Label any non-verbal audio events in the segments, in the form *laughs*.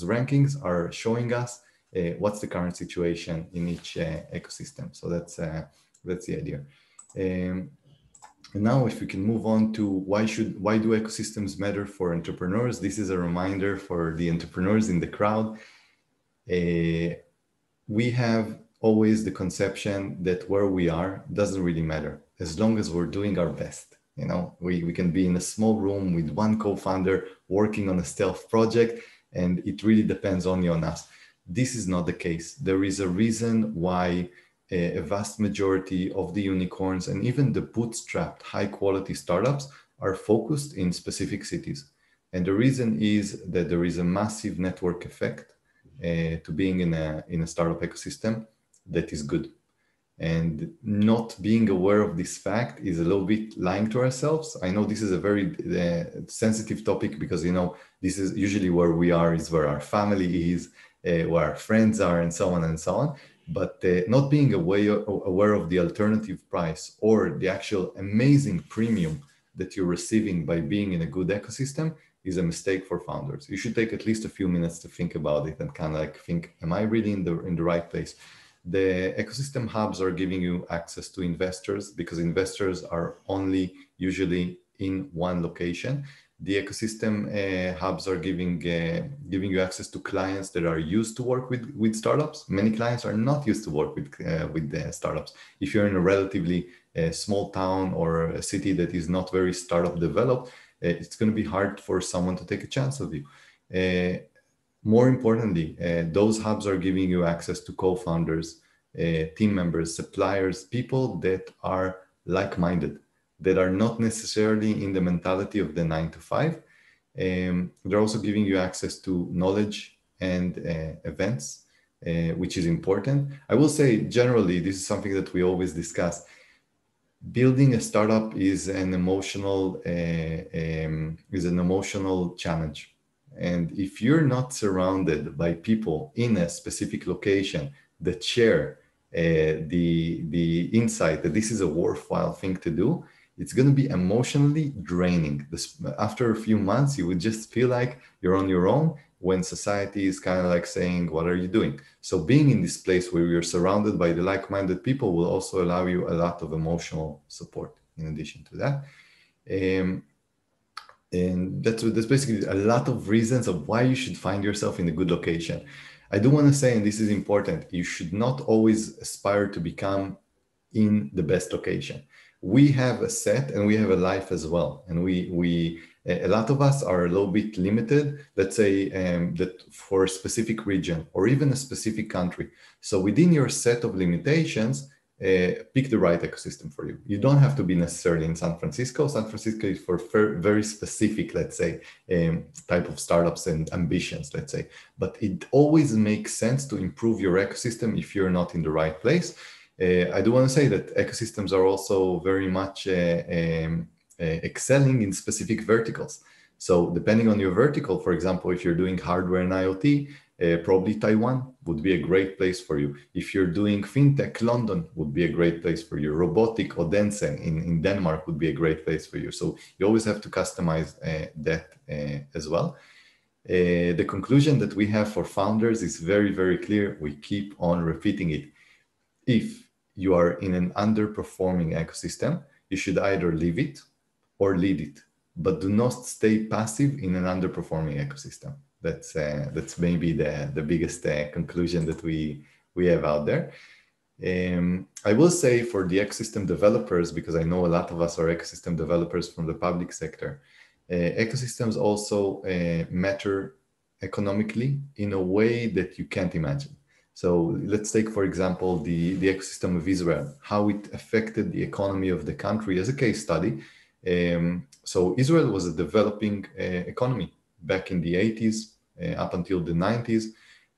those rankings are showing us uh, what's the current situation in each uh, ecosystem. So that's uh, that's the idea. Um, and now if we can move on to why should why do ecosystems matter for entrepreneurs? This is a reminder for the entrepreneurs in the crowd. Uh, we have always the conception that where we are doesn't really matter as long as we're doing our best. You know, we, we can be in a small room with one co-founder working on a stealth project, and it really depends only on us. This is not the case. There is a reason why a, a vast majority of the unicorns and even the bootstrapped high quality startups are focused in specific cities. And the reason is that there is a massive network effect uh, to being in a, in a startup ecosystem that is good. And not being aware of this fact is a little bit lying to ourselves. I know this is a very uh, sensitive topic because, you know, this is usually where we are, is where our family is, uh, where our friends are, and so on and so on. But uh, not being aware, aware of the alternative price or the actual amazing premium that you're receiving by being in a good ecosystem is a mistake for founders. You should take at least a few minutes to think about it and kind of like think, am I really in the in the right place? The ecosystem hubs are giving you access to investors because investors are only usually in one location. The ecosystem uh, hubs are giving uh, giving you access to clients that are used to work with with startups. Many clients are not used to work with uh, with the startups. If you're in a relatively small town or a city that is not very startup developed, it's going to be hard for someone to take a chance of you. More importantly, uh, those hubs are giving you access to co-founders, uh, team members, suppliers, people that are like-minded, that are not necessarily in the mentality of the nine to five. Um, they're also giving you access to knowledge and uh, events, uh, which is important. I will say generally, this is something that we always discuss. Building a startup is an emotional uh, um, is an emotional challenge and if you're not surrounded by people in a specific location that share uh, the, the insight that this is a worthwhile thing to do, it's going to be emotionally draining. This, after a few months, you would just feel like you're on your own when society is kind of like saying, What are you doing? So, being in this place where you're surrounded by the like minded people will also allow you a lot of emotional support in addition to that. Um, and that's that's basically a lot of reasons of why you should find yourself in a good location. I do want to say and this is important you should not always aspire to become in the best location. We have a set and we have a life as well. And we we a lot of us are a little bit limited let's say um, that for a specific region or even a specific country. So within your set of limitations uh, pick the right ecosystem for you. You don't have to be necessarily in San Francisco. San Francisco is for very specific, let's say, um, type of startups and ambitions, let's say. But it always makes sense to improve your ecosystem if you're not in the right place. Uh, I do want to say that ecosystems are also very much uh, um, uh, excelling in specific verticals. So depending on your vertical, for example, if you're doing hardware and IoT, uh, probably Taiwan would be a great place for you. If you're doing fintech, London would be a great place for you. Robotic Odense in, in Denmark would be a great place for you. So you always have to customize uh, that uh, as well. Uh, the conclusion that we have for founders is very, very clear. We keep on repeating it. If you are in an underperforming ecosystem, you should either leave it or lead it, but do not stay passive in an underperforming ecosystem that's uh, that's maybe the the biggest uh, conclusion that we we have out there. Um, I will say for the ecosystem developers, because I know a lot of us are ecosystem developers from the public sector, uh, ecosystems also uh, matter economically in a way that you can't imagine. So let's take, for example, the, the ecosystem of Israel, how it affected the economy of the country as a case study. Um, so Israel was a developing uh, economy back in the 80s uh, up until the 90s.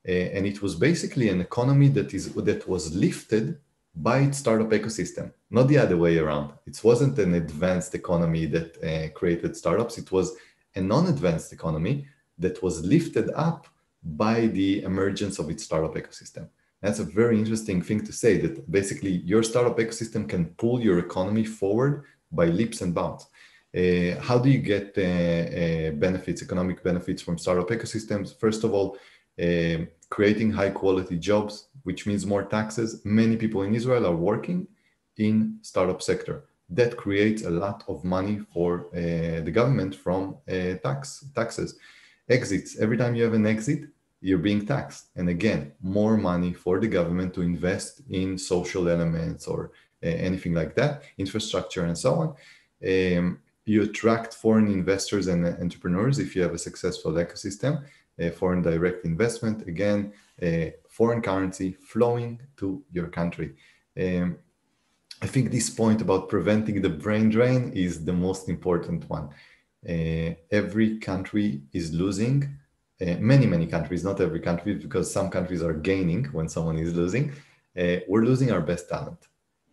Uh, and it was basically an economy that is that was lifted by its startup ecosystem, not the other way around. It wasn't an advanced economy that uh, created startups. It was a non-advanced economy that was lifted up by the emergence of its startup ecosystem. That's a very interesting thing to say that basically your startup ecosystem can pull your economy forward by leaps and bounds. Uh, how do you get uh, uh, benefits, economic benefits from startup ecosystems? First of all, uh, creating high quality jobs, which means more taxes. Many people in Israel are working in startup sector. That creates a lot of money for uh, the government from uh, tax taxes. Exits. Every time you have an exit, you're being taxed. And again, more money for the government to invest in social elements or anything like that, infrastructure and so on. Um, you attract foreign investors and entrepreneurs if you have a successful ecosystem, foreign direct investment, again, foreign currency flowing to your country. Um, I think this point about preventing the brain drain is the most important one. Uh, every country is losing, uh, many, many countries, not every country, because some countries are gaining when someone is losing. Uh, we're losing our best talent.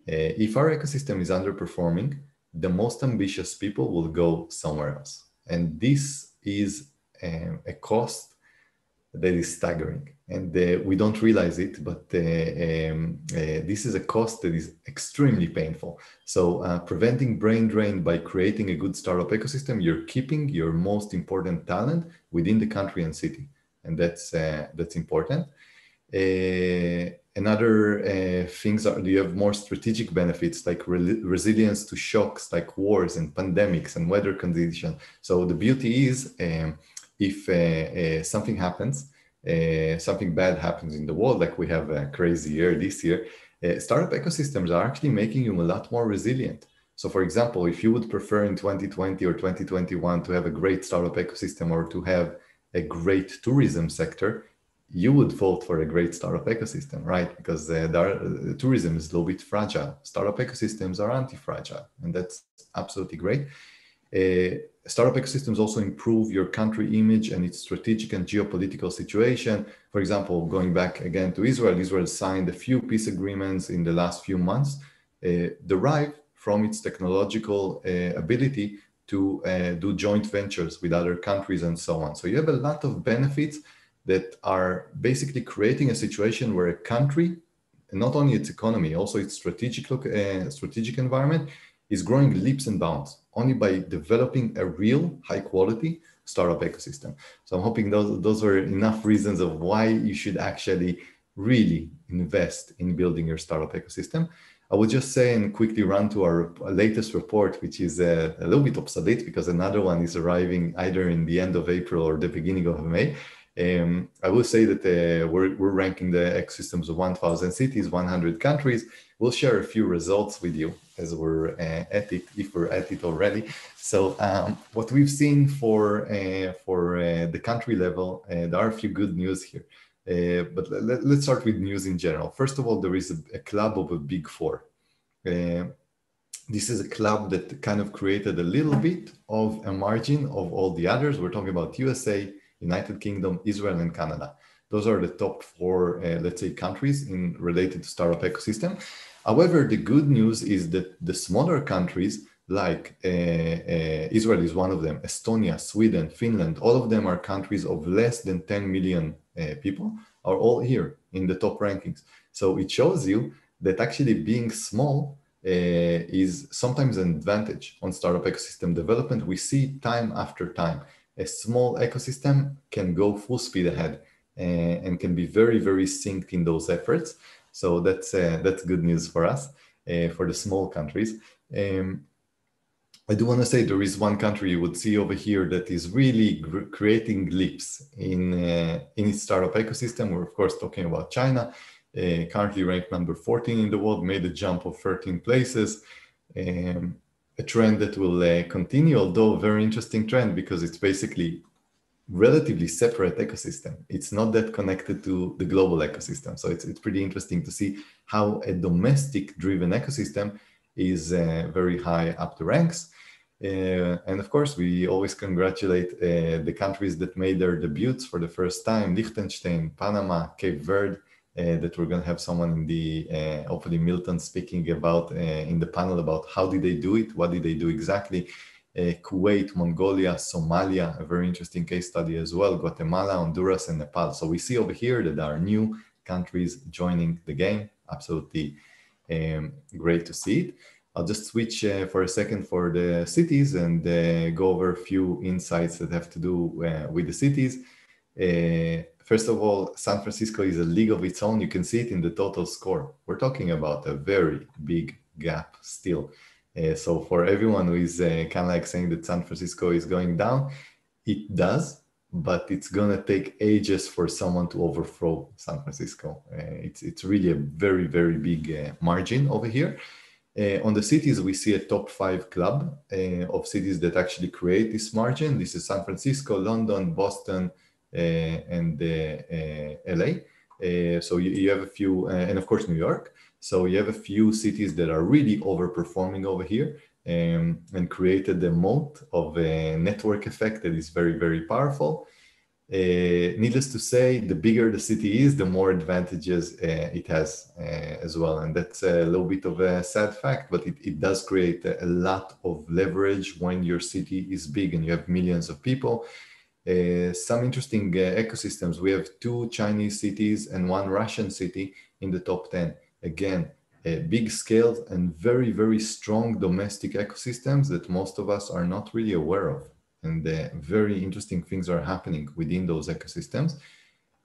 Uh, if our ecosystem is underperforming, the most ambitious people will go somewhere else. And this is um, a cost that is staggering. And uh, we don't realize it, but uh, um, uh, this is a cost that is extremely painful. So, uh, preventing brain drain by creating a good startup ecosystem, you're keeping your most important talent within the country and city. And that's, uh, that's important. Uh, another uh, things are you have more strategic benefits like re- resilience to shocks like wars and pandemics and weather conditions so the beauty is um, if uh, uh, something happens uh, something bad happens in the world like we have a crazy year this year uh, startup ecosystems are actually making you a lot more resilient. So for example if you would prefer in 2020 or 2021 to have a great startup ecosystem or to have a great tourism sector you would vote for a great startup ecosystem, right? Because uh, uh, tourism is a little bit fragile. Startup ecosystems are anti-fragile, and that's absolutely great. Uh, startup ecosystems also improve your country image and its strategic and geopolitical situation. For example, going back again to Israel, Israel signed a few peace agreements in the last few months, uh, derived from its technological uh, ability to uh, do joint ventures with other countries and so on. So you have a lot of benefits that are basically creating a situation where a country, not only its economy, also its strategic uh, strategic environment, is growing leaps and bounds only by developing a real high quality startup ecosystem. So I'm hoping those those are enough reasons of why you should actually really invest in building your startup ecosystem. I would just say and quickly run to our latest report, which is a, uh, a little bit obsolete because another one is arriving either in the end of April or the beginning of May. Um, I will say that uh, we're, we're ranking the ecosystems of 1,000 cities, 100 countries. We'll share a few results with you as we're uh, at it, if we're at it already. So um, what we've seen for uh, for uh, the country level, uh, there are a few good news here. Uh, but let, us start with news in general. First of all, there is a, a club of a big four. this is a club that kind of created a little bit of a margin of all the others. We're talking about USA, United Kingdom, Israel, and Canada. Those are the top four, uh, let's say, countries in related to startup ecosystem. However, the good news is that the smaller countries, like uh, uh, Israel is one of them, Estonia, Sweden, Finland, all of them are countries of less than 10 million uh, people, are all here in the top rankings. So it shows you that actually being small uh, is sometimes an advantage on startup ecosystem development. We see time after time a small ecosystem can go full speed ahead and, uh, and can be very, very synced in those efforts. So that's uh, that's good news for us, uh, for the small countries. Um, I do want to say there is one country you would see over here that is really creating leaps in uh, in its startup ecosystem. We're of course talking about China, currently ranked number 14 in the world, made a jump of 13 places. Um, a trend that will uh, continue, although a very interesting trend because it's basically relatively separate ecosystem. It's not that connected to the global ecosystem. So it's, it's pretty interesting to see how a domestic driven ecosystem is uh, very high up the ranks. Uh, and of course, we always congratulate uh, the countries that made their debuts for the first time Liechtenstein, Panama, Cape Verde, that we're going to have someone in the uh, hopefully Milton speaking about uh, in the panel about how did they do it, what did they do exactly. Kuwait, Mongolia, Somalia, a very interesting case study as well, Guatemala, Honduras, and Nepal. So we see over here that there are new countries joining the game. Absolutely um, great to see it. I'll just switch uh, for a second for the cities and uh, go over a few insights that have to do uh, with the cities. Uh, first of all, San Francisco is a league of its own. You can see it in the total score. We're talking about a very big gap still. Uh, so for everyone who is uh, kind of like saying that San Francisco is going down, it does, but it's gonna take ages for someone to overthrow San Francisco. it's it's really a very very big margin over here. Uh, on the cities, we see a top five club uh, of cities that actually create this margin. This is San Francisco, London, Boston, uh, and uh, uh, LA. Uh, so you, you, have a few, and of course, New York. So you have a few cities that are really overperforming over here um, and created a moat of a network effect that is very, very powerful. Uh, needless to say, the bigger the city is, the more advantages uh, it has uh, as well. And that's a little bit of a sad fact, but it, it does create a lot of leverage when your city is big and you have millions of people. Uh, some interesting uh, ecosystems. We have two Chinese cities and one Russian city in the top 10. Again, big scale and very, very strong domestic ecosystems that most of us are not really aware of and uh, very interesting things are happening within those ecosystems.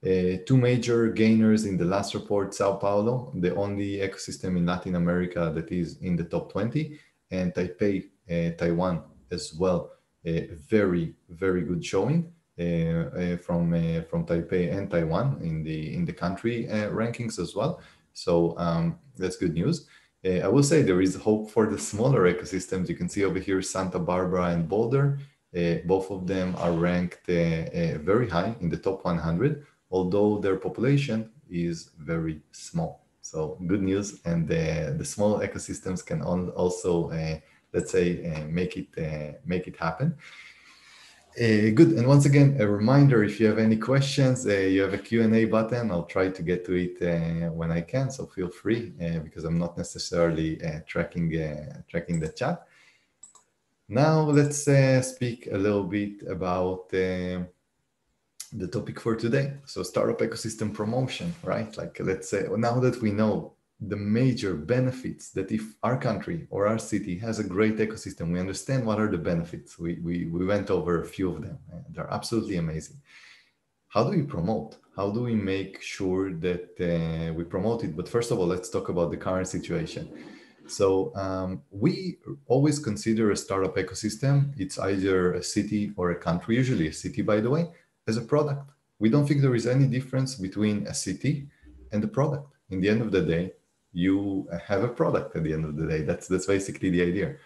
Uh, two major gainers in the last report, Sao Paulo, the only ecosystem in Latin America that is in the top 20, and Taipei, uh, Taiwan as well. Very, very good showing. Uh, uh, from uh, from Taipei and Taiwan in the in the country rankings as well. So um, that's good news. I will say there is hope for the *laughs* smaller ecosystems. You can see over here Santa Barbara and Boulder. Uh, both of them are ranked uh, uh, very high in the top 100, although their population is very small. So good news, and the small ecosystems can also, let's say, make it make it happen. Uh, good. And once again, a reminder, if you have any questions, uh, you have a Q&A button. I'll try to get to it uh, when I can. So feel free because I'm not necessarily tracking, tracking the chat. Now let's uh, speak a little bit about uh, the topic for today. So startup ecosystem promotion, right? Like let's say now that we know the major benefits that if our country or our city has a great ecosystem, we understand what are the benefits. We, we, we went over a few of them. They're absolutely amazing. How do we promote? How do we make sure that uh, we promote it? But first of all, let's talk about the current situation. So um, we always consider a startup ecosystem. It's either a city or a country, usually a city, by the way, as a product. We don't think there is any difference between a city and the product. In the end of the day, you have a product at the end of the day. That's that's basically the idea.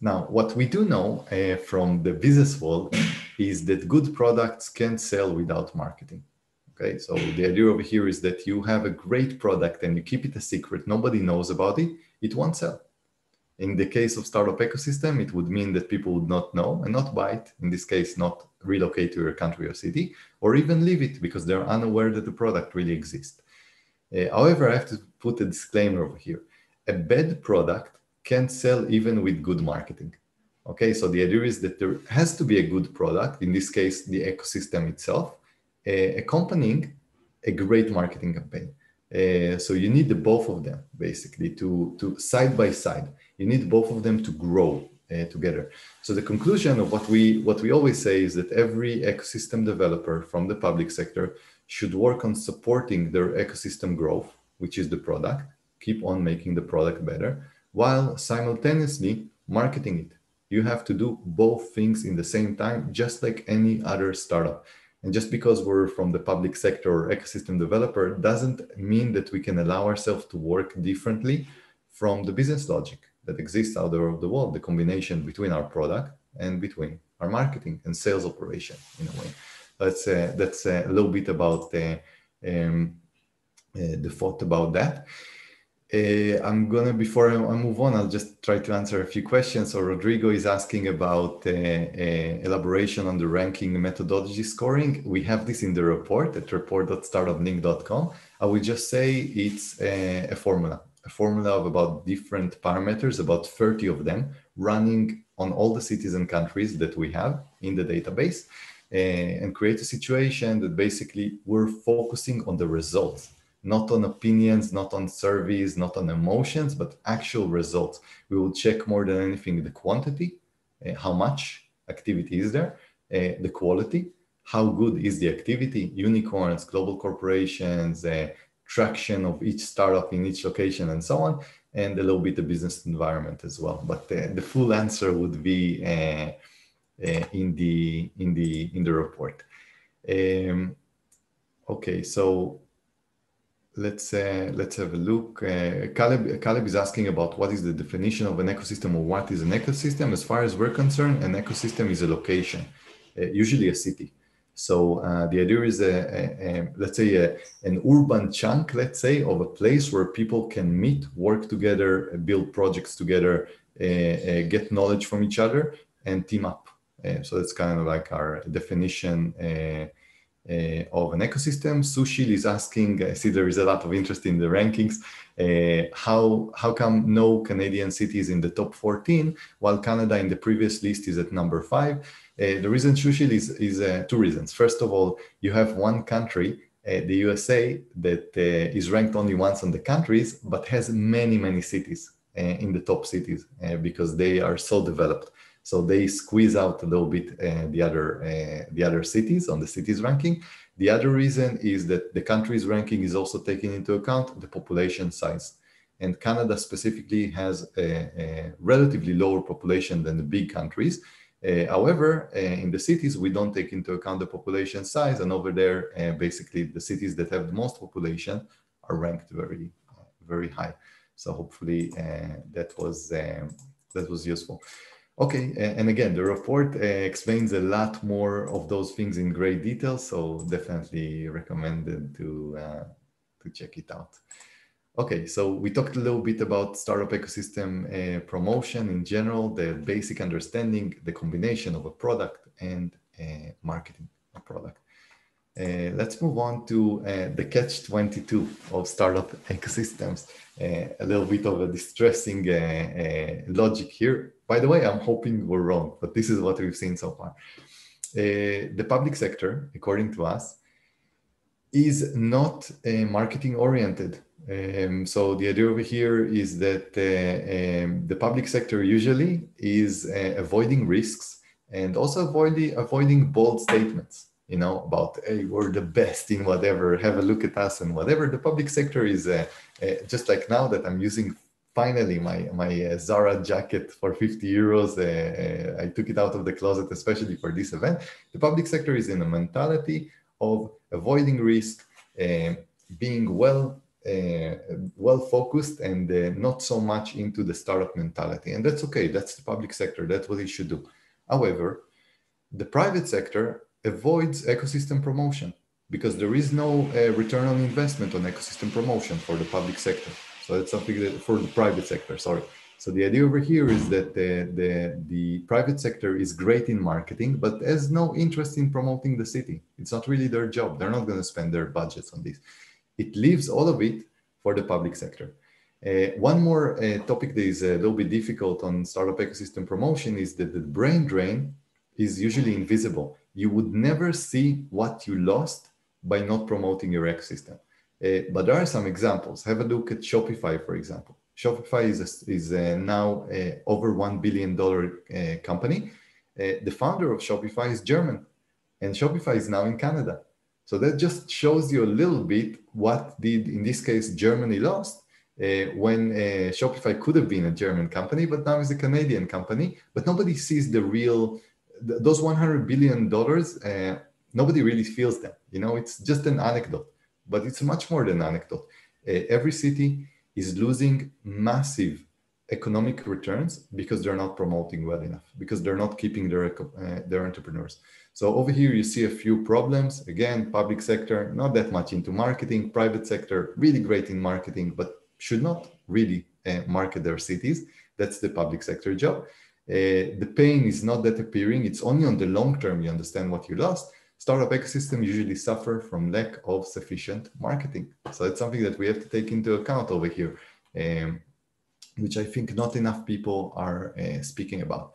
Now, what we do know uh, from the business world is that good products can sell without marketing. Okay, so the idea over here is that you have a great product and you keep it a secret. Nobody knows about it it won't sell. In the case of startup ecosystem, it would mean that people would not know and not buy it. In this case, not relocate to your country or city, or even leave it because they're unaware that the product really exists. Uh, however, I have to put a disclaimer over here. A bad product can sell even with good marketing. Okay, so the idea is that there has to be a good product, in this case, the ecosystem itself, uh, accompanying a great marketing campaign. Uh, so you need the both of them basically to to side by side. You need both of them to grow uh, together. So the conclusion of what we what we always say is that every ecosystem developer from the public sector should work on supporting their ecosystem growth, which is the product, keep on making the product better, while simultaneously marketing it. You have to do both things in the same time, just like any other startup. And just because we're from the public sector or ecosystem developer doesn't mean that we can allow ourselves to work differently from the business logic that exists out there of the world, the combination between our product and between our marketing and sales operation in a way. That's, uh, that's uh, a little bit about uh, um, uh, the thought about that. I'm gonna before I move on, I'll just try to answer a few questions. So Rodrigo is asking about elaboration on the ranking methodology scoring. We have this in the report at report.startupblink.com. I will just say it's a, a formula, a formula of about different parameters, about 30 of them, running on all the cities and countries that we have in the database, and create a situation that basically we're focusing on the results not on opinions, not on surveys, not on emotions, but actual results. We will check more than anything the quantity, uh, how much activity is there, uh, the quality, how good is the activity, unicorns, global corporations, uh, traction of each startup in each location, and so on, and a little bit the business environment as well. But the full answer would be in the in the in the report. Um, okay, so let's uh, let's have a look. Uh, Caleb, Caleb is asking about what is the definition of an ecosystem or what is an ecosystem. As far as we're concerned, an ecosystem is a location, uh, usually a city. So uh, the idea is a, a, a let's say a, an urban chunk, let's say, of a place where people can meet, work together, build projects together, uh, uh, get knowledge from each other, and team up. So that's kind of like our definition uh, of an ecosystem. Sushil is asking, I see there is a lot of interest in the rankings. Uh, how, how come no Canadian cities in the top 14, while Canada in the previous list is at number five? Uh, the reason Sushil is, is uh, two reasons. First of all, you have one country, uh, the USA, that uh, is ranked only once on the countries, but has many, many cities in the top cities because they are so developed. So they squeeze out a little bit uh, the other uh, the other cities on the cities ranking. The other reason is that the country's ranking is also taking into account the population size. And Canada specifically has a, a relatively lower population than the big countries. Uh, however, uh, in the cities, we don't take into account the population size. And over there, uh, basically, the cities that have the most population are ranked very, very high. So hopefully uh, that was um, that was useful. Okay, and again, the report uh, explains a lot more of those things in great detail, so definitely recommended to uh, to check it out. Okay, so we talked a little bit about startup ecosystem uh, promotion in general, the basic understanding, the combination of a product and uh, marketing a product. Uh, let's move on to uh, the catch 22 of startup *laughs* ecosystems. A little bit of a distressing logic here. By the way, I'm hoping we're wrong, but this is what we've seen so far. Uh, the public sector, according to us, is not marketing oriented. Um, so the idea over here is that um, the public sector usually is avoiding risks and also avoiding, avoiding bold statements you know, about, hey, we're the best in whatever, have a look at us and whatever. The public sector is uh, uh, just like now that I'm using finally my, my uh, Zara jacket for 50 euros. Uh, uh, I took it out of the closet, especially for this event. The public sector is in a mentality of avoiding risk, uh, being well uh, well focused and uh, not so much into the startup mentality. And that's okay. That's the public sector. That's what it should do. However, the private sector avoids ecosystem promotion because there is no return on investment on ecosystem promotion for the public sector. So it's something that for the private sector, sorry. So the idea over here is that the, the, the private sector is great in marketing, but has no interest in promoting the city. It's not really their job. They're not going to spend their budgets on this. It leaves all of it for the public sector. Uh, one more uh, topic that is a little bit difficult on startup ecosystem promotion is that the brain drain is usually invisible you would never see what you lost by not promoting your ecosystem. Uh, but there are some examples. Have a look at Shopify, for example. Shopify is, a, is a now a over $1 billion uh, company. Uh, the founder of Shopify is German, and Shopify is now in Canada. So that just shows you a little bit what did, in this case, Germany lost uh, when uh, Shopify could have been a German company, but now is a Canadian company. But nobody sees the real those 100 billion dollars uh, nobody really feels them you know it's just an anecdote but it's much more than anecdote. Uh, every city is losing massive economic returns because they're not promoting well enough because they're not keeping their uh, their entrepreneurs. So over here you see a few problems. Again public sector not that much into marketing. Private sector really great in marketing but should not really uh, market their cities. That's the public sector job. Uh, the pain is not that appearing. It's only on the long term you understand what you lost. Startup ecosystem usually suffer from lack of sufficient marketing. So it's something that we have to take into account over here, um, which I think not enough people are uh, speaking about.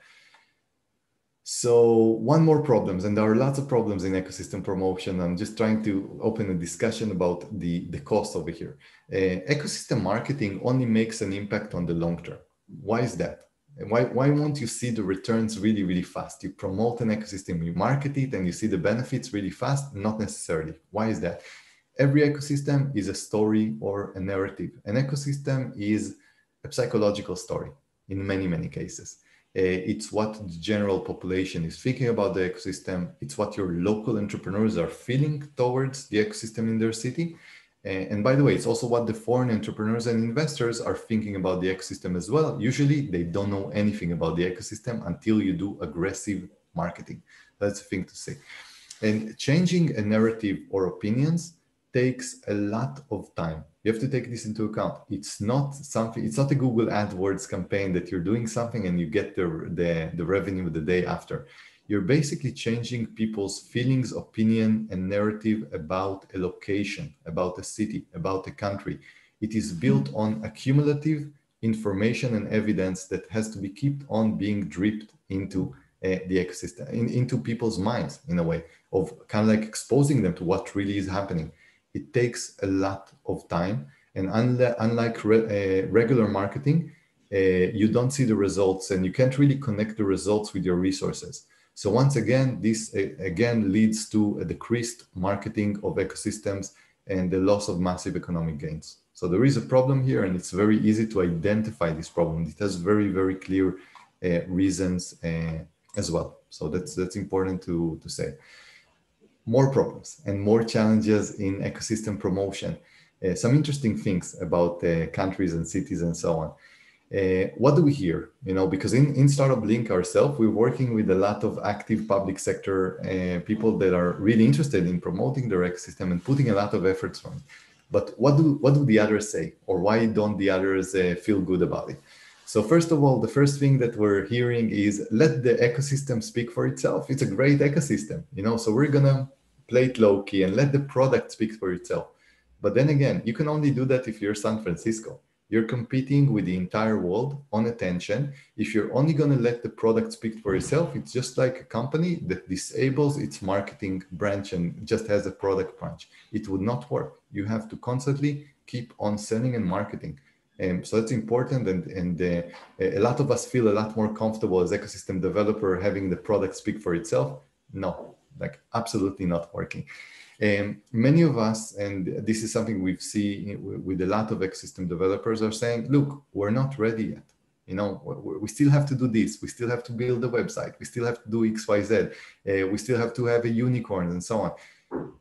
So one more problems, and there are lots of problems in ecosystem promotion. I'm just trying to open a discussion about the, the cost over here. Uh, ecosystem marketing only makes an impact on the long term. Why is that? Why, why won't you see the returns really, really fast? You promote an ecosystem, you market it, and you see the benefits really fast? Not necessarily. Why is that? Every ecosystem is a story or a narrative. An ecosystem is a psychological story in many, many cases. Uh, it's what the general population is thinking about the ecosystem. It's what your local entrepreneurs are feeling towards the ecosystem in their city. Uh, and by the way, it's also what the foreign entrepreneurs and investors are thinking about the ecosystem as well. Usually, they don't know anything about the ecosystem until you do aggressive marketing. That's a thing to say. And changing a narrative or opinions takes a lot of time you have to take this into account it's not something it's not a google adwords campaign that you're doing something and you get the the, the revenue the day after you're basically changing people's feelings opinion and narrative about a location about a city about a country it is built on accumulative information and evidence that has to be kept on being dripped into uh, the ecosystem in, into people's minds in a way of kind of like exposing them to what really is happening it takes a lot of time. And unlike re uh, regular marketing, uh, you don't see the results and you can't really connect the results with your resources. So once again, this again leads to a decreased marketing of ecosystems and the loss of massive economic gains. So there is a problem here and it's very easy to identify this problem. It has very, very clear uh, reasons uh, as well. So that's, that's important to, to say more problems and more challenges in ecosystem promotion. Uh, some interesting things about uh, countries and cities and so on. Uh, what do we hear? You know, because in, in StartupBlink ourselves, we're working with a lot of active public sector uh, people that are really interested in promoting their ecosystem and putting a lot of efforts on it. But what do what do the others say, or why don't the others uh, feel good about it? So first of all, the first thing that we're hearing is let the ecosystem speak for itself. It's a great ecosystem, you know. So we're gonna play it low key and let the product speak for itself. But then again, you can only do that if you're San Francisco. You're competing with the entire world on attention. If you're only going to let the product speak for itself, it's just like a company that disables its marketing branch and just has a product branch. It would not work. You have to constantly keep on selling and marketing. Um, so that's important, and, and uh, a lot of us feel a lot more comfortable as ecosystem developer having the product speak for itself. No, like absolutely not working. And many of us, and this is something we've seen with a lot of ecosystem developers, are saying, "Look, we're not ready yet. You know, we still have to do this. We still have to build a website. We still have to do X, Y, Z. Uh, we still have to have a unicorn and so on."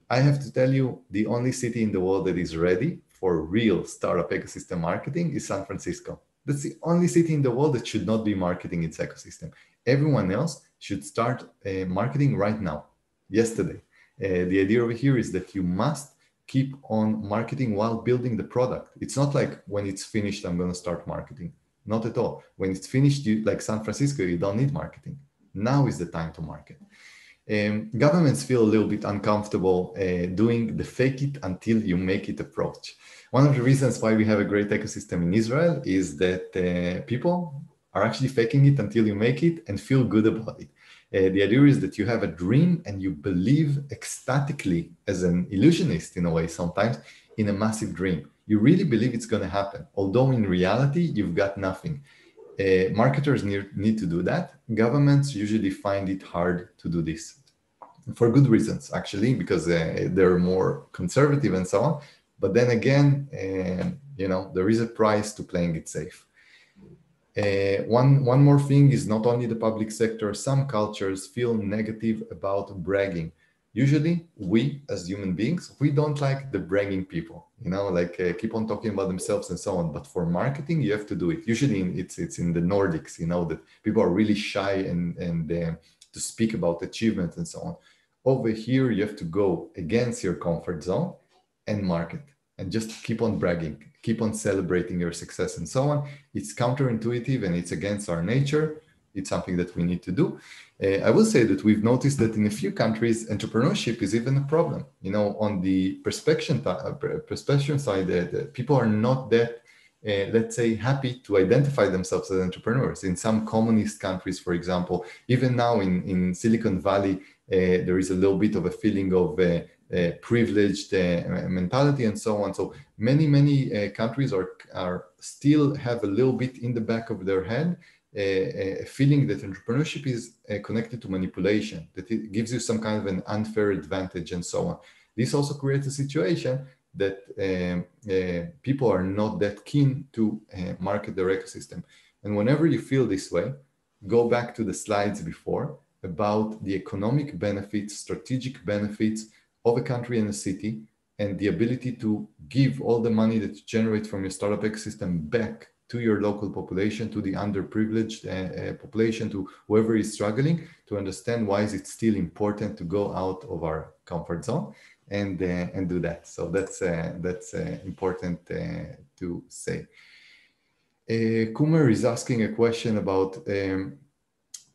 I have to tell you, the only city in the world that is ready for real startup ecosystem marketing is San Francisco. That's the only city in the world that should not be marketing its ecosystem. Everyone else should start uh, marketing right now yesterday. Uh, the idea over here is that you must keep on marketing while building the product. It's not like when it's finished, I'm going to start marketing. Not at all. When it's finished, you like San Francisco, you don't need marketing. Now is the time to market. Um, governments feel a little bit uncomfortable uh, doing the fake it until you make it approach. One of the reasons why we have a great ecosystem in Israel is that uh, people are actually faking it until you make it and feel good about it. Uh, the idea is that you have a dream and you believe ecstatically as an illusionist in a way sometimes in a massive dream. You really believe it's going to happen, although in reality you've got nothing. Uh, marketers need, need to do that. Governments usually find it hard to do this for good reasons, actually, because uh, they're more conservative and so on. But then again, uh, you know, there is a price to playing it safe. Uh, one, one more thing is not only the public sector, some cultures feel negative about bragging. Usually, we as human beings, we don't like the bragging people, you know, like uh, keep on talking about themselves and so on. But for marketing, you have to do it. Usually, in, it's it's in the Nordics, you know, that people are really shy and and uh, to speak about achievements and so on. Over here, you have to go against your comfort zone and market and just keep on bragging keep on celebrating your success and so on. It's counterintuitive and it's against our nature. It's something that we need to do. Uh, I will say that we've noticed that in a few countries, entrepreneurship is even a problem. You know, on the perspection, uh, side, uh, people are not that uh, let's say, happy to identify themselves as entrepreneurs. In some communist countries, for example, even now in, in Silicon Valley, uh, there is a little bit of a feeling of uh, uh, privileged uh, mentality and so on. So many, many uh, countries are, are still have a little bit in the back of their head a, a feeling that entrepreneurship is uh, connected to manipulation, that it gives you some kind of an unfair advantage and so on. This also creates a situation that um, uh, people are not that keen to uh, market their ecosystem. And whenever you feel this way, go back to the slides before about the economic benefits, strategic benefits of a country and a city, and the ability to give all the money that you generate from your startup ecosystem back to your local population, to the underprivileged uh, uh, population, to whoever is struggling, to understand why is it still important to go out of our comfort zone and uh, and do that. So that's uh, that's uh, important uh, to say. Kumer is asking a question about um,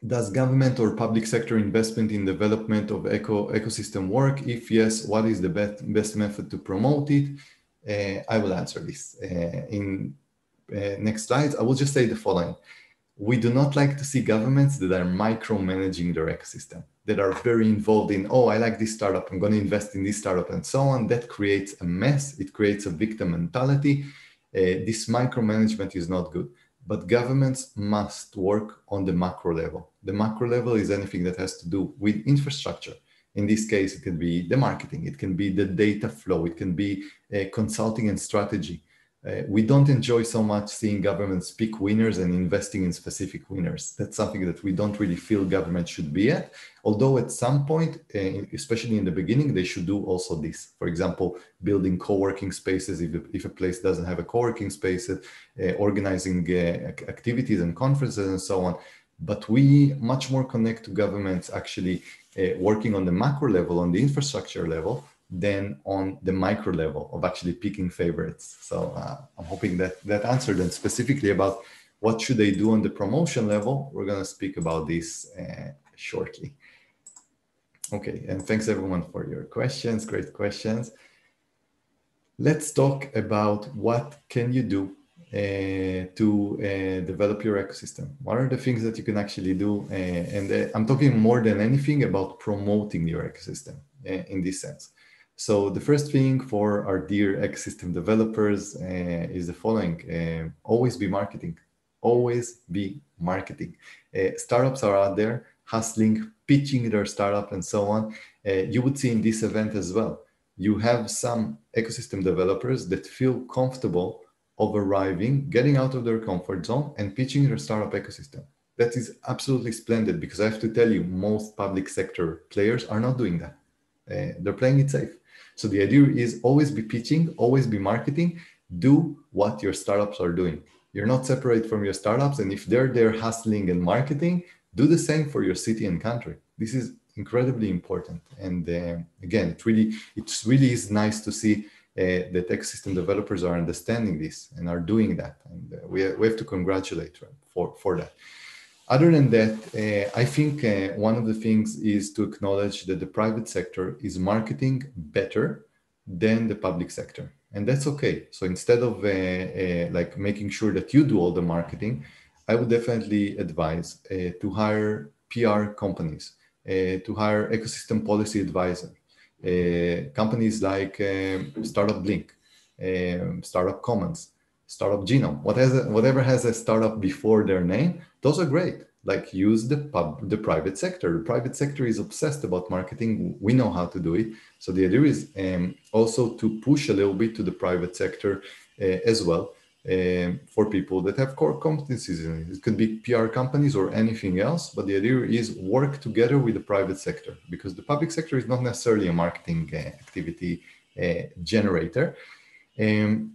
does government or public sector investment in development of eco ecosystem work? If yes, what is the best, best method to promote it? Uh, I will answer this. Uh, in uh, next slide, I will just say the following. We do not like to see governments that are micromanaging their ecosystem, that are very involved in, oh, I like this startup, I'm going to invest in this startup and so on. That creates a mess. It creates a victim mentality. Uh, this micromanagement is not good but governments must work on the macro level. The macro level is anything that has to do with infrastructure. In this case, it can be the marketing, it can be the data flow, it can be uh, consulting and strategy. Uh, we don't enjoy so much seeing governments pick winners and investing in specific winners. That's something that we don't really feel government should be at. Although at some point, uh, especially in the beginning, they should do also this. For example, building co-working spaces if, if a place doesn't have a co-working space, uh, organizing uh, activities and conferences and so on. But we much more connect to governments actually uh, working on the macro level, on the infrastructure level, than on the micro level of actually picking favorites. So uh, I'm hoping that that answered and specifically about what should they do on the promotion level. We're going to speak about this uh, shortly. Okay, and thanks everyone for your questions, great questions. Let's talk about what can you do uh, to uh, develop your ecosystem. What are the things that you can actually do? Uh, and uh, I'm talking more than anything about promoting your ecosystem uh, in this sense. So the first thing for our dear ecosystem developers uh, is the following: uh, always be marketing. Always be marketing. Uh, startups are out there hustling, pitching their startup, and so on. You would see in this event as well. You have some ecosystem developers that feel comfortable of arriving, getting out of their comfort zone, and pitching their startup ecosystem. That is absolutely splendid because I have to tell you, most public sector players are not doing that. They're playing it safe so the idea is always be pitching, always be marketing, do what your startups are doing. You're not separate from your startups. And if they're there hustling and marketing, do the same for your city and country. This is incredibly important. And uh, again, it really, it really is nice to see uh, tech system developers are understanding this and are doing that. And uh, we, we have to congratulate them for, for that. Other than that, uh, I think uh, one of the things is to acknowledge that the private sector is marketing better than the public sector, and that's okay. So instead of uh, like making sure that you do all the marketing, I would definitely advise to hire PR companies, to hire ecosystem policy advisor, companies like um, Startup Blink, um, Startup Commons, Startup Genome, what has a, whatever has a startup before their name those are great. Like use the pub the private sector. The private sector is obsessed about marketing. We know how to do it. So the idea is um, also to push a little bit to the private sector uh, as well um, for people that have core competencies. It could be PR companies or anything else, but the idea is work together with the private sector because the public sector is not necessarily a marketing uh, activity uh, generator. Um,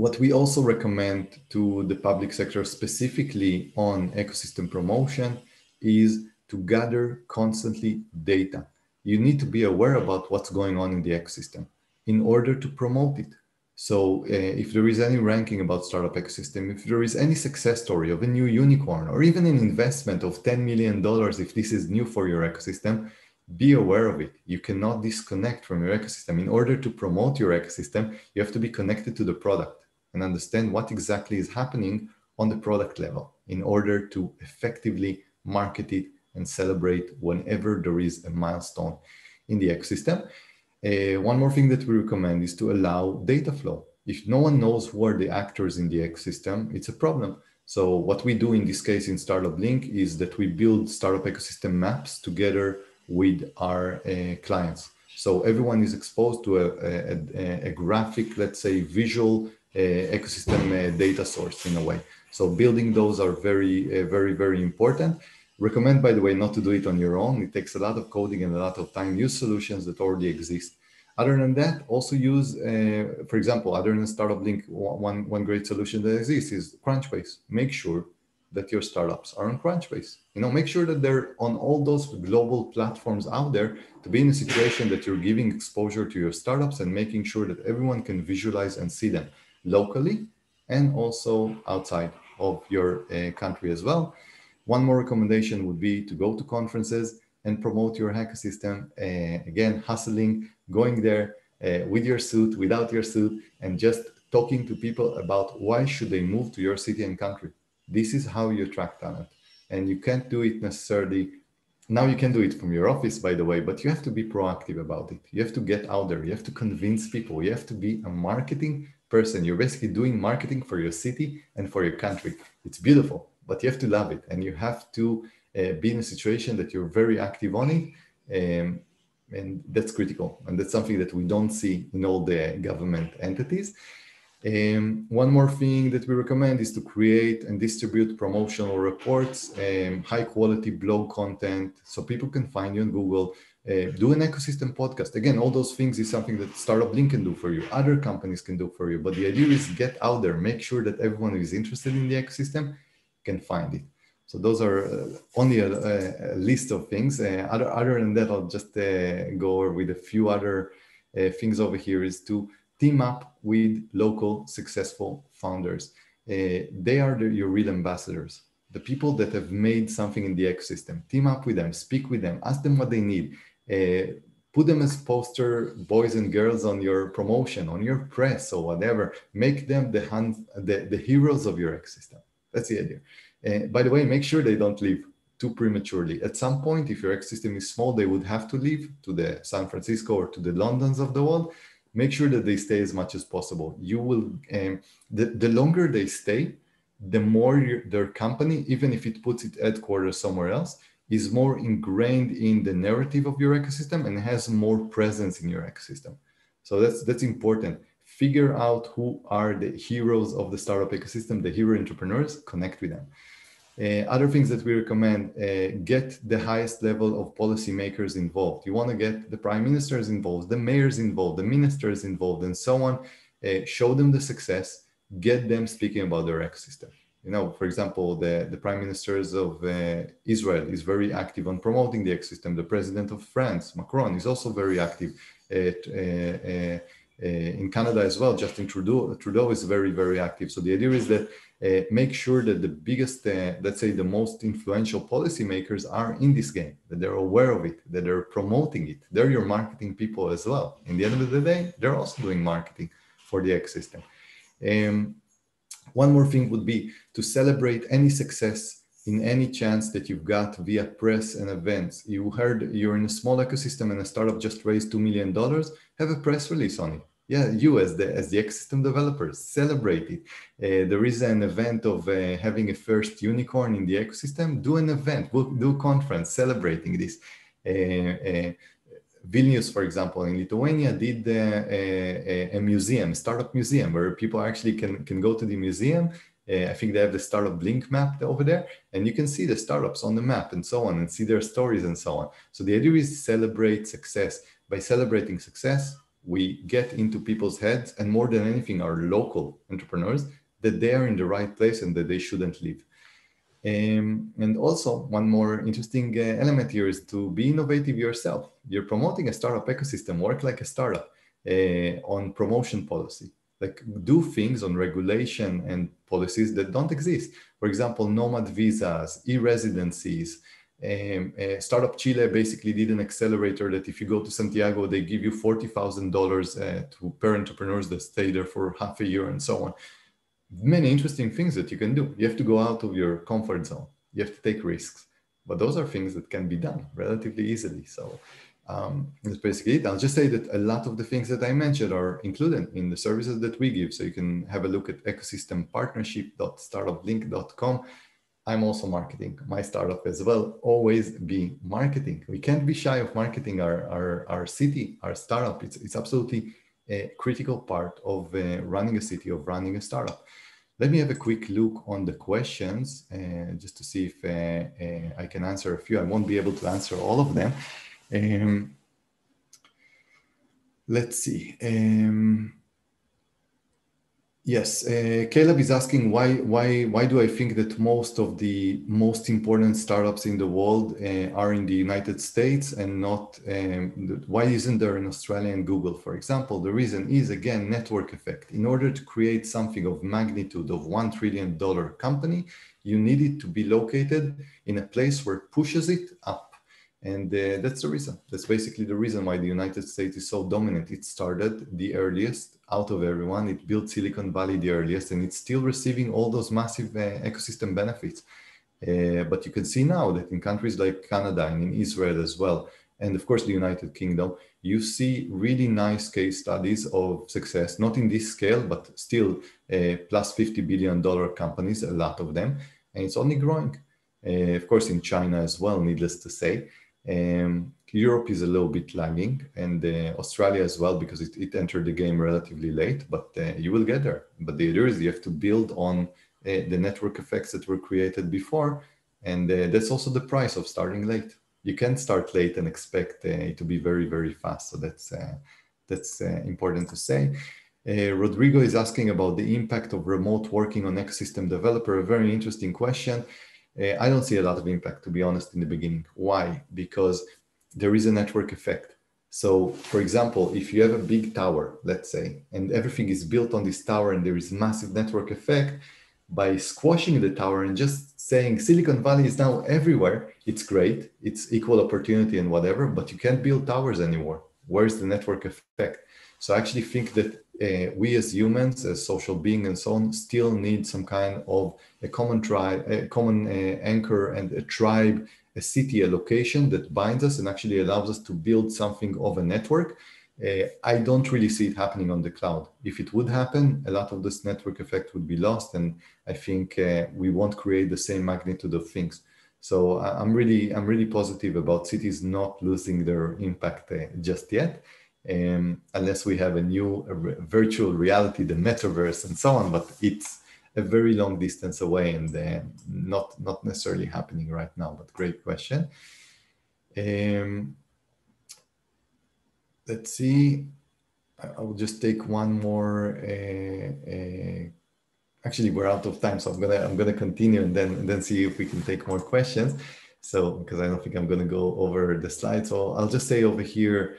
what we also recommend to the public sector specifically on ecosystem promotion is to gather constantly data. You need to be aware about what's going on in the ecosystem in order to promote it. So uh, if there is any ranking about startup ecosystem, if there is any success story of a new unicorn or even an investment of $10 million, if this is new for your ecosystem, be aware of it. You cannot disconnect from your ecosystem. In order to promote your ecosystem, you have to be connected to the product and understand what exactly is happening on the product level in order to effectively market it and celebrate whenever there is a milestone in the ecosystem. Uh, one more thing that we recommend is to allow data flow. If no one knows who are the actors in the ecosystem, it's a problem. So what we do in this case in StartupBlink is that we build startup ecosystem maps together with our uh, clients. So everyone is exposed to a, a, a graphic, let's say visual ecosystem uh, data source in a way. So building those are very, uh, very, very important. Recommend, by the way, not to do it on your own. It takes a lot of coding and a lot of time. Use solutions that already exist. Other than that, also use, uh, for example, other than StartupBlink, one, one great solution that exists is Crunchbase. Make sure that your startups are on Crunchbase. You know, make sure that they're on all those global platforms out there to be in a situation that you're giving exposure to your startups and making sure that everyone can visualize and see them locally and also outside of your uh, country as well. One more recommendation would be to go to conferences and promote your ecosystem. Uh, again, hustling, going there uh, with your suit, without your suit, and just talking to people about why should they move to your city and country. This is how you attract talent. And you can't do it necessarily. Now you can do it from your office, by the way, but you have to be proactive about it. You have to get out there. You have to convince people. You have to be a marketing person. You're basically doing marketing for your city and for your country. It's beautiful, but you have to love it and you have to uh, be in a situation that you're very active on it. Um, and that's critical. And that's something that we don't see in all the government entities. Um, one more thing that we recommend is to create and distribute promotional reports, um, high quality blog content, so people can find you on Google. Uh, do an ecosystem podcast. Again, all those things is something that StartupBlink can do for you. Other companies can do for you. But the idea is get out there, make sure that everyone who is interested in the ecosystem can find it. So those are uh, only a, a, list of things. Uh, other, other than that, I'll just uh, go with a few other things over here is to team up with local successful founders. They are the, your real ambassadors, the people that have made something in the ecosystem. Team up with them, speak with them, ask them what they need. Uh, put them as poster boys and girls on your promotion, on your press or whatever. Make them the, hand, the, the heroes of your ecosystem. That's the idea. Uh, by the way, make sure they don't leave too prematurely. At some point, if your ecosystem is small, they would have to leave to the San Francisco or to the Londons of the world make sure that they stay as much as possible. You will, um, the, the longer they stay, the more your, their company, even if it puts its headquarters somewhere else, is more ingrained in the narrative of your ecosystem and has more presence in your ecosystem. So that's that's important. Figure out who are the heroes of the startup ecosystem, the hero entrepreneurs, connect with them. Uh, other things that we recommend, uh, get the highest level of policymakers involved. You want to get the prime ministers involved, the mayors involved, the ministers involved, and so on. Uh, show them the success, get them speaking about their ecosystem. You know, for example, the, the prime ministers of uh, Israel is very active on promoting the ecosystem. The president of France, Macron, is also very active. At, uh, uh, in Canada as well, Justin Trudeau, Trudeau is very, very active. So the idea is that uh, make sure that the biggest, uh, let's say the most influential policymakers are in this game, that they're aware of it, that they're promoting it. They're your marketing people as well. In the end of the day, they're also doing marketing for the ecosystem. Um, one more thing would be to celebrate any success in any chance that you've got via press and events. You heard you're in a small ecosystem and a startup just raised $2 million, have a press release on it. Yeah you as the as the ecosystem developers celebrate it. Uh, there is an event of uh, having a first unicorn in the ecosystem. Do an event do a conference celebrating this. Uh, uh vilnius for example in lithuania did uh, a, a, museum startup museum where people actually can can go to the museum uh, I think they have the StartupBlink map over there, and you can see the startups on the map and so on, and see their stories and so on. So the idea is celebrate success. By celebrating success, we get into people's heads and more than anything our local entrepreneurs that they are in the right place and that they shouldn't leave um, and also one more interesting uh, element here is to be innovative yourself. You're promoting a startup ecosystem. Work like a startup uh, on promotion policy. Like do things on regulation and policies that don't exist. For example nomad visas e-residencies. Um, uh, Startup Chile basically did an accelerator that if you go to Santiago, they give you $40,000 uh, to per entrepreneurs that stay there for half a year and so on. Many interesting things that you can do. You have to go out of your comfort zone. You have to take risks, but those are things that can be done relatively easily. So um, that's basically it. I'll just say that a lot of the things that I mentioned are included in the services that we give. So you can have a look at ecosystempartnership.startupblink.com. I'm also marketing my startup as well. Always be marketing. We can't be shy of marketing our, our, our city, our startup. It's, it's absolutely a critical part of uh, running a city, of running a startup. Let me have a quick look on the questions uh, just to see if uh, uh I can answer a few. I won't be able to answer all of them. Um, let's see. Um, Yes, uh, Caleb is asking why why why do I think that most of the most important startups in the world uh, are in the United States and not um, why isn't there an Australian Google, for example? The reason is again network effect. In order to create something of magnitude of one trillion dollar company, you need it to be located in a place where it pushes it up and uh, that's the reason. That's basically the reason why the United States is so dominant. It started the earliest out of everyone. It built Silicon Valley the earliest, and it's still receiving all those massive uh, ecosystem benefits. Uh, but you can see now that in countries like Canada and in Israel as well, and of course the United Kingdom, you see really nice case studies of success, not in this scale, but still uh, plus $50 billion companies, a lot of them, and it's only growing. Uh, of course, in China as well, needless to say. Um, Europe is a little bit lagging, and uh, Australia as well because it, it, entered the game relatively late. But uh, you will get there. But the idea is you have to build on uh, the network effects that were created before, and uh, that's also the price of starting late. You can't start late and expect uh, it to be very very fast. So that's uh, that's important to say. Rodrigo is asking about the impact of remote working on ecosystem developer. A very interesting question. Uh, I don't see a lot of impact, to be honest, in the beginning. Why? Because there is a network effect. So, for example, if you have a big tower, let's say, and everything is built on this tower and there is massive network effect, by squashing the tower and just saying Silicon Valley is now everywhere, it's great, it's equal opportunity and whatever, but you can't build towers anymore. Where's the network effect? So I actually think that uh, we as humans, as social beings and so on, still need some kind of a common tribe, a common uh, anchor and a tribe, a city, a location that binds us and actually allows us to build something of a network. Uh, I don't really see it happening on the cloud. If it would happen, a lot of this network effect would be lost, and I think uh, we won't create the same magnitude of things. So I'm really, I'm really positive about cities not losing their impact uh, just yet um, unless we have a new virtual reality, the metaverse, and so on. But it's a very long distance away and uh, not not necessarily happening right now. But great question. Um, let's see. I will just take one more. Uh, uh, actually, we're out of time, so I'm gonna I'm gonna continue and then and then see if we can take more questions. So because I don't think I'm gonna go over the slides, so I'll just say over here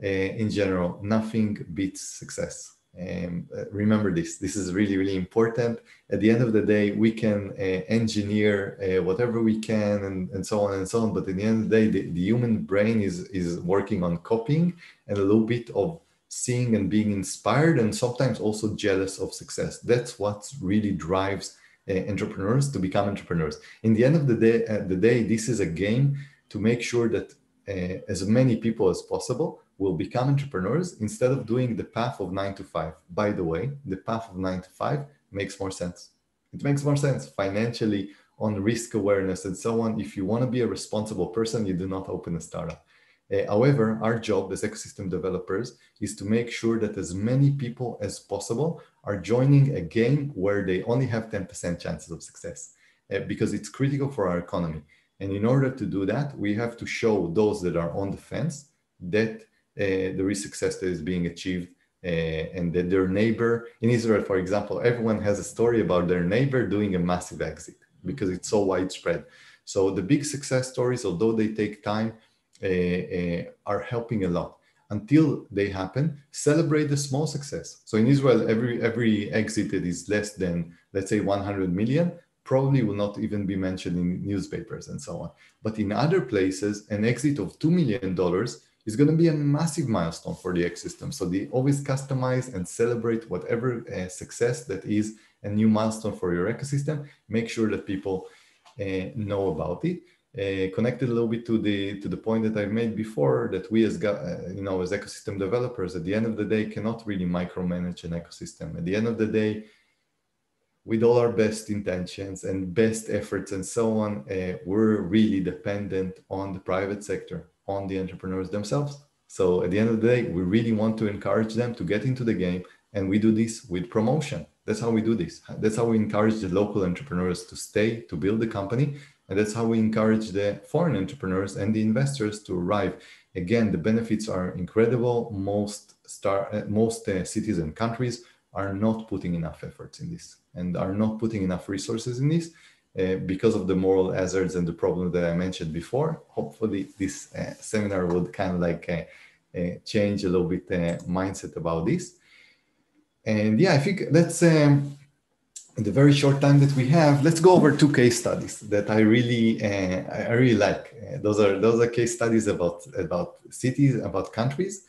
in general, nothing beats success. Um, uh, remember this. This is really, really important. At the end of the day, we can uh, engineer uh, whatever we can and, and so on and so on. But at the end of the day, the, the human brain is, is working on copying and a little bit of seeing and being inspired and sometimes also jealous of success. That's what really drives uh, entrepreneurs to become entrepreneurs. In the end of the day, uh, the day, this is a game to make sure that uh, as many people as possible will become entrepreneurs instead of doing the path of nine to five. By the way, the path of nine to five makes more sense. It makes more sense financially on risk awareness and so on. If you want to be a responsible person, you do not open a startup. Uh, however, our job as ecosystem developers is to make sure that as many people as possible are joining a game where they only have 10% chances of success uh, because it's critical for our economy. And in order to do that, we have to show those that are on the fence that uh, there is success that is being achieved uh, and that their neighbor in Israel, for example, everyone has a story about their neighbor doing a massive exit because it's so widespread. So the big success stories, although they take time, uh, are helping a lot. Until they happen, celebrate the small success. So in Israel, every every exit that is less than let's say 100 million probably will not even be mentioned in newspapers and so on. But in other places, an exit of two million dollars is going to be a massive milestone for the ecosystem. So they always customize and celebrate whatever uh, success that is a new milestone for your ecosystem, make sure that people uh, know about it. Uh, connected a little bit to the to the point that I made before that we as uh, you know as ecosystem developers at the end of the day cannot really micromanage an ecosystem. At the end of the day, with all our best intentions and best efforts and so on, uh, we're really dependent on the private sector, on the entrepreneurs themselves. So at the end of the day, we really want to encourage them to get into the game, and we do this with promotion. That's how we do this. That's how we encourage the local entrepreneurs to stay, to build the company, and that's how we encourage the foreign entrepreneurs and the investors to arrive. Again, the benefits are incredible. Most star, uh, most uh, cities and countries are not putting enough efforts in this and are not putting enough resources in this uh, because of the moral hazards and the problem that I mentioned before. Hopefully, this uh, seminar would kind of like uh, uh change a little bit the mindset about this. And yeah, I think let's um, in the very short time that we have, let's go over two case studies that I really uh, I really like. Uh, those are those are case studies about about cities, about countries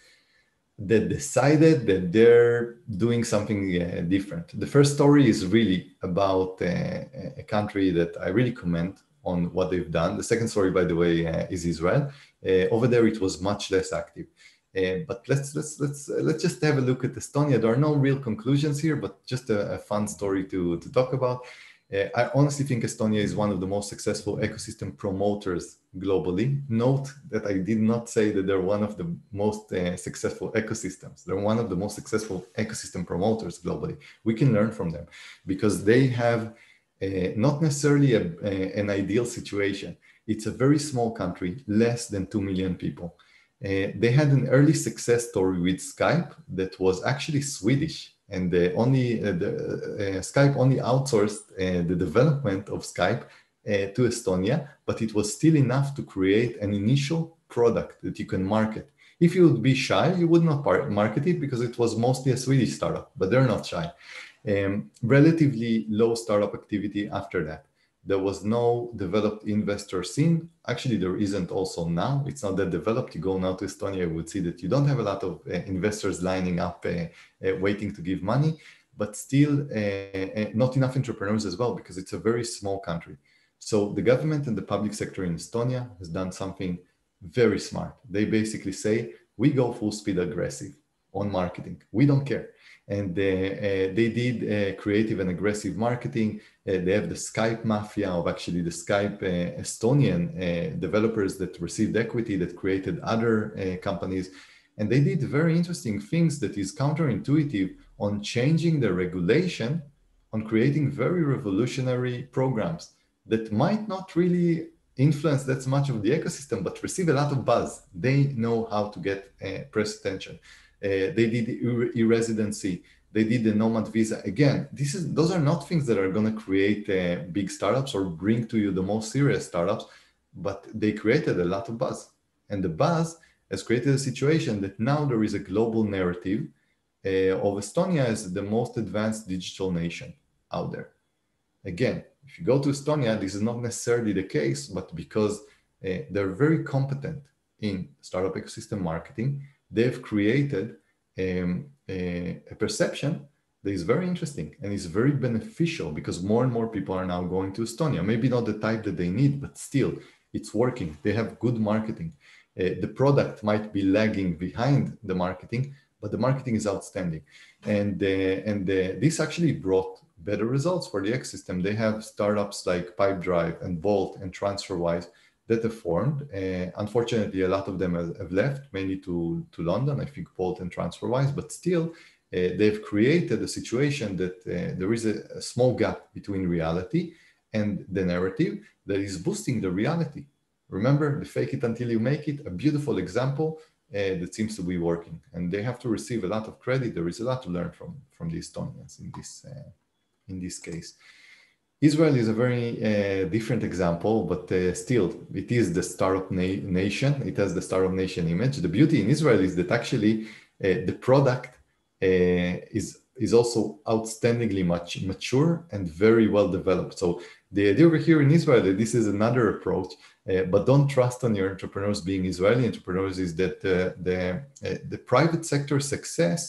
that decided that they're doing something uh, different. The first story is really about uh, a country that I really comment on what they've done. The second story, by the way, uh, is Israel. Uh, over there, it was much less active. Uh, but let's let's let's uh, let's just have a look at Estonia. There are no real conclusions here, but just a, a fun story to to talk about. I honestly think Estonia is one of the most successful ecosystem promoters globally. Note that I did not say that they're one of the most uh, successful ecosystems. They're one of the most successful ecosystem promoters globally. We can learn from them because they have uh, not necessarily a, a, an ideal situation. It's a very small country, less than 2 million people. Uh, they had an early success story with Skype that was actually Swedish, and only uh, the, uh, Skype only outsourced the development of Skype to Estonia, but it was still enough to create an initial product that you can market. If you would be shy, you would not market it because it was mostly a Swedish startup, but they're not shy. Um, relatively low startup activity after that there was no developed investor scene. Actually, there isn't also now. It's not that developed. You go now to Estonia, you would see that you don't have a lot of uh, investors lining up, uh, uh, waiting to give money, but still uh, uh, not enough entrepreneurs as well because it's a very small country. So the government and the public sector in Estonia has done something very smart. They basically say, we go full speed aggressive on marketing. We don't care and they, uh, they did uh, creative and aggressive marketing. Uh, they have the Skype mafia of actually the Skype Estonian developers that received equity that created other companies. And they did very interesting things that is counterintuitive on changing the regulation, on creating very revolutionary programs that might not really influence that much of the ecosystem, but receive a lot of buzz. They know how to get uh, press attention. Uh, they did e-residency. They did the nomad visa. Again, this is those are not things that are going to create uh, big startups or bring to you the most serious startups, but they created a lot of buzz. And the buzz has created a situation that now there is a global narrative uh, of Estonia as the most advanced digital nation out there. Again, if you go to Estonia, this is not necessarily the case, but because uh, they're very competent in startup ecosystem marketing, they've created um, a, a, perception that is very interesting and is very beneficial because more and more people are now going to Estonia. Maybe not the type that they need, but still it's working. They have good marketing. Uh, the product might be lagging behind the marketing, but the marketing is outstanding. And, uh, and uh, this actually brought better results for the ecosystem. They have startups like Pipedrive and Bolt and TransferWise that have formed. Uh, unfortunately, a lot of them have, have, left, mainly to, to London, I think Bolt and TransferWise, but still, uh, they've created a situation that uh, there is a, a, small gap between reality and the narrative that is boosting the reality. Remember the fake it until you make it, a beautiful example uh, that seems to be working. And they have to receive a lot of credit. There is a lot to learn from, from the Estonians in this, uh, in this case. Israel is a very uh, different example, but uh, still, it is the startup na- nation. It has the startup nation image. The beauty in Israel is that actually uh, the product uh, is is also outstandingly much mature and very well developed. So the idea over here in Israel that this is another approach, uh, but don't trust on your entrepreneurs being Israeli entrepreneurs is that uh, the the private sector success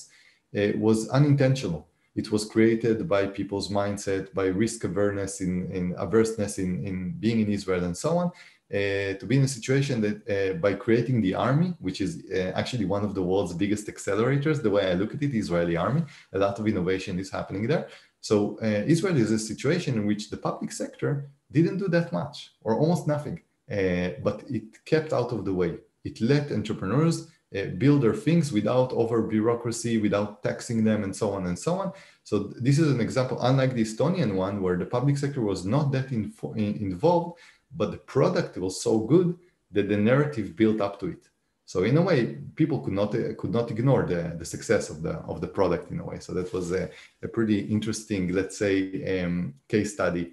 was unintentional it was created by people's mindset, by risk awareness, in, in averseness in, in being in Israel and so on, uh, to be in a situation that uh, by creating the army, which is uh, actually one of the world's biggest accelerators, the way I look at it, the Israeli army, a lot of innovation is happening there. So uh, Israel is a situation in which the public sector didn't do that much or almost nothing, uh, but it kept out of the way. It let entrepreneurs uh, build their things without over bureaucracy, without taxing them, and so on and so on. So this is an example, unlike the Estonian one, where the public sector was not that info- involved, but the product was so good that the narrative built up to it. So in a way, people could not uh, could not ignore the, the success of the of the product in a way. So that was a, a pretty interesting, let's say, um, case study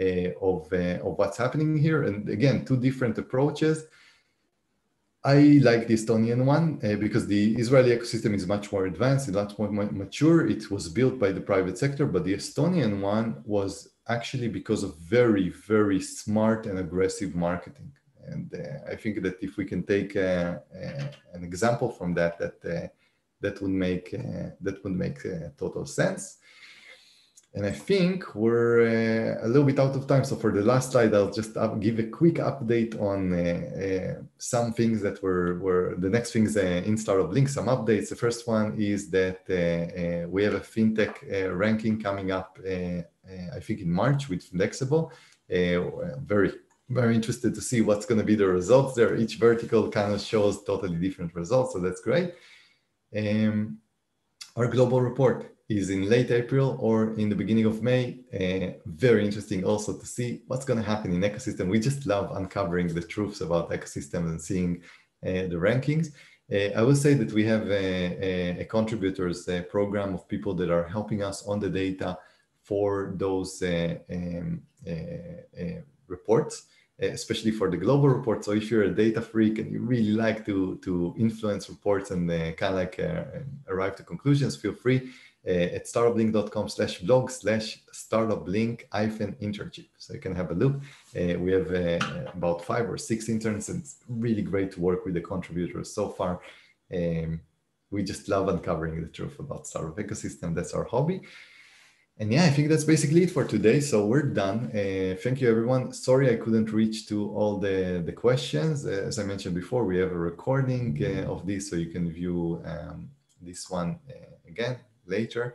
uh, of uh, of what's happening here. And again, two different approaches I like the Estonian one uh, because the Israeli ecosystem is much more advanced, a lot more mature. It was built by the private sector, but the Estonian one was actually because of very, very smart and aggressive marketing. And uh, I think that if we can take uh, uh an example from that, that uh, that would make uh, that would make total sense. And I think we're uh, a little bit out of time. So for the last slide, I'll just up, give a quick update on uh, uh, some things that were, were the next things uh, in StartupBlink, some updates. The first one is that uh, uh, we have a FinTech ranking coming up, I think in March with Findexable. very, very interested to see what's going to be the results there. Each vertical kind of shows totally different results. So that's great. Um, our global report is in late April or in the beginning of May. Uh, very interesting also to see what's going to happen in ecosystem. We just love uncovering the truths about ecosystems and seeing uh, the rankings. Uh, I will say that we have a, a, a contributors a program of people that are helping us on the data for those uh, um, uh, uh, reports especially for the global report. So if you're a data freak and you really like to, to influence reports and uh, kind of like uh, arrive to conclusions, feel free. Uh, at startupblink.com slash blog slash startupblink internship. So you can have a look. Uh, we have uh, about five or six interns and it's really great to work with the contributors so far. Um, we just love uncovering the truth about startup ecosystem. That's our hobby. And yeah, I think that's basically it for today. So we're done. Uh, thank you, everyone. Sorry I couldn't reach to all the, the questions. Uh, as I mentioned before, we have a recording uh, of this, so you can view um, this one again later